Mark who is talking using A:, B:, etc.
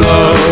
A: love.